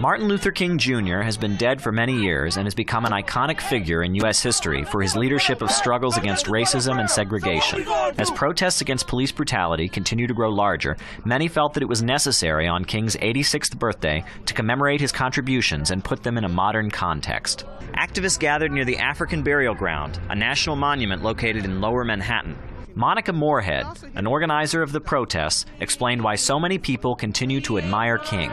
Martin Luther King Jr. has been dead for many years and has become an iconic figure in U.S. history for his leadership of struggles against racism and segregation. As protests against police brutality continue to grow larger, many felt that it was necessary on King's 86th birthday to commemorate his contributions and put them in a modern context. Activists gathered near the African Burial Ground, a national monument located in lower Manhattan. Monica Moorehead, an organizer of the protests, explained why so many people continue to admire King.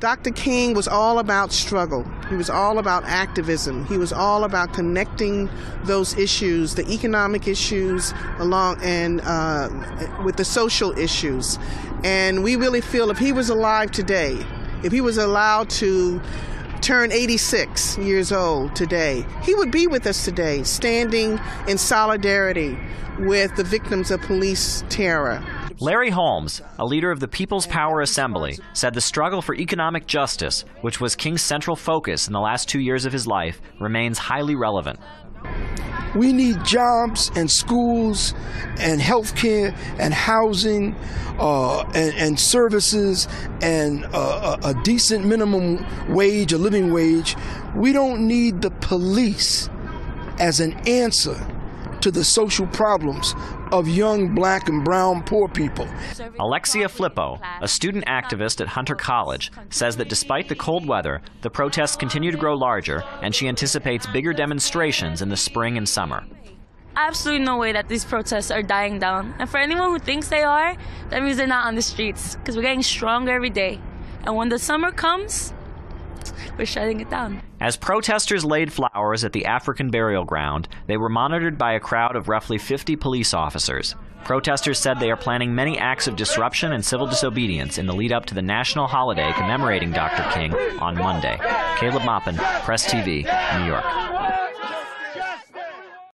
Dr. King was all about struggle. He was all about activism. He was all about connecting those issues, the economic issues, along and uh, with the social issues. And we really feel if he was alive today, if he was allowed to turn 86 years old today, he would be with us today, standing in solidarity with the victims of police terror. Larry Holmes, a leader of the People's Power Assembly, said the struggle for economic justice, which was King's central focus in the last two years of his life, remains highly relevant. We need jobs and schools and health care and housing uh, and, and, services and uh, a, a decent minimum wage, a living wage. We don't need the police as an answer to the social problems of young black and brown poor people. Alexia Flippo, a student activist at Hunter College, says that despite the cold weather, the protests continue to grow larger, and she anticipates bigger demonstrations in the spring and summer. Absolutely no way that these protests are dying down. And for anyone who thinks they are, that means they're not on the streets, because we're getting stronger every day. And when the summer comes, we're shutting it down. As protesters laid flowers at the African burial ground, they were monitored by a crowd of roughly 50 police officers. Protesters said they are planning many acts of disruption and civil disobedience in the lead up to the national holiday commemorating Dr. King on Monday. Caleb Maupin, Press TV, New York.